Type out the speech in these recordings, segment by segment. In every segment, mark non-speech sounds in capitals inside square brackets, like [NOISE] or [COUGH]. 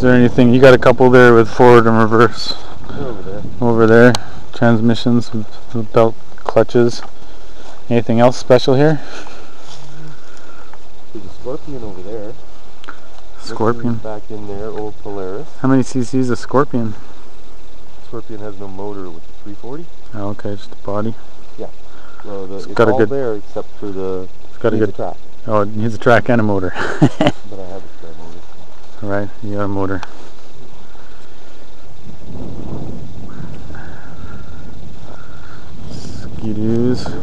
Is there anything, you got a couple there with forward and reverse over there. over there. Transmissions with, belt clutches. Anything else special here? There's a Scorpion over there. Scorpion. Back in there, old Polaris. How many cc's a Scorpion? Scorpion has no motor with the 340. Oh, okay, just the body. Well, the, It's it's, got a all good- there except for the It's got a good. track. Oh, it needs a track and a motor. [LAUGHS] But I have a spare motor. Right, the a motor. Ski-doos. This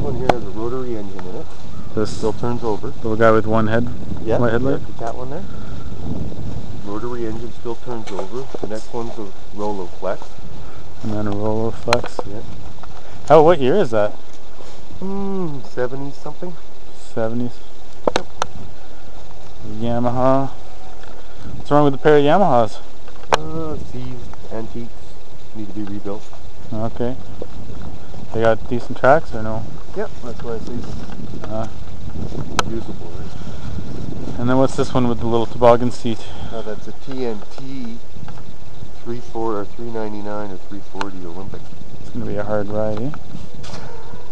one here has a rotary engine in it. This Still turns over. little guy with one head. Yeah, White headlight? yeah, that one there. Rotary engine still turns over. The next one's a Rolo Flex. And then a Rolo Flex. Yeah. Oh, what year is that? Hmm, 70 something. 70s. Yamaha. What's wrong with the pair of Yamahas? Uh, seized, antiques, need to be rebuilt. Okay. They got decent tracks or no? Yep, that's why I say Uh, usable. Right? and then what's this one with the little toboggan seat? Now that's a TNT 34 or 399 or 340 Olympic. It's gonna be a hard ride, eh?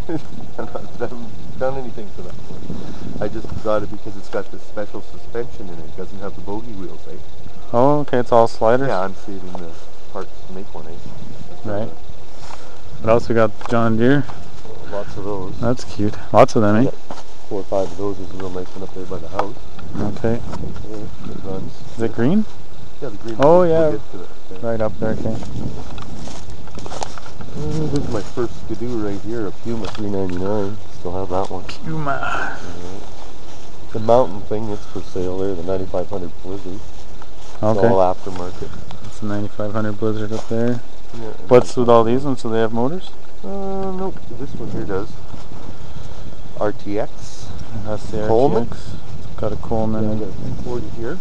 [LAUGHS] I haven't done anything to that one. I just got it because it's got this special suspension in it. It doesn't have the bogey wheels? Oh, okay, it's all sliders. Yeah, I'm saving the parts to make one? That's what, Right. What else we got? John Deere. Lots of those. That's cute. Lots of them, eh? Four or five of those is a real nice one up there by the house. Okay. Okay, it runs. Is it green? Yeah, the green Oh, yeah. get to it, okay. Right up there, okay. Uh, this is my first Skidoo right here, a Puma 399. Still have that one. Puma. The mountain thing, it's for sale there, the 9500 Blizzard. It's Okay. all aftermarket. It's a 9500 Blizzard up there. Yeah, What's with all these ones? So they have motors? Uh, nope, this one here does. RTX. That's the Coleman? RTX. It's got a And I Coleman. got a 340 here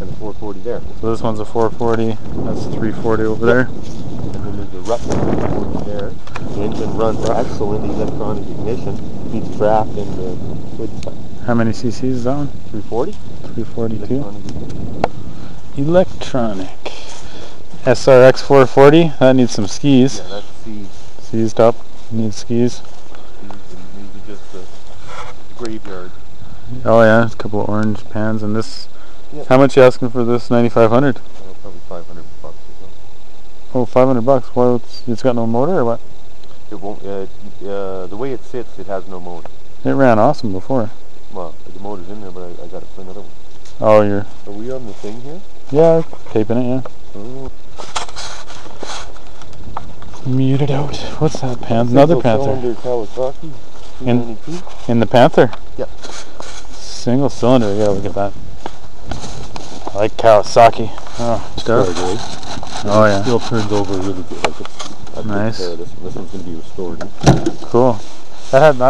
and a 440 there. So this one's a 440. That's a 340 over there. And then there's a Rutland 340 there. The engine runs excellent electronic ignition. Needs draft in the switch side. How many cc's is that one? 340? 342. Electronic SRX 440. That needs some skis. Yeah, that's. Seized up. Needs skis. These just a graveyard. Oh yeah, a couple of orange pans and this. Yep. How much you asking for this 9500? Uh, probably 500 bucks or so. Oh, 500 bucks. Well, it's, it's got no motor or what? It won't, uh, uh, the way it sits, it has no motor. It ran awesome before. Well, the motor's in there, but I, I got to put another one. Oh, you're. Are we on the thing here? Yeah, taping it, yeah. Oh, Muted out. What's that pan? Another single Panther. cylinder Kawasaki. In- In the Panther? Yep. Single cylinder, yeah, look at that. I like Kawasaki. Oh, stuff. Oh, yeah. Still turns over really good. Like Nice. This, one. this one's going to be restored. Cool. That had that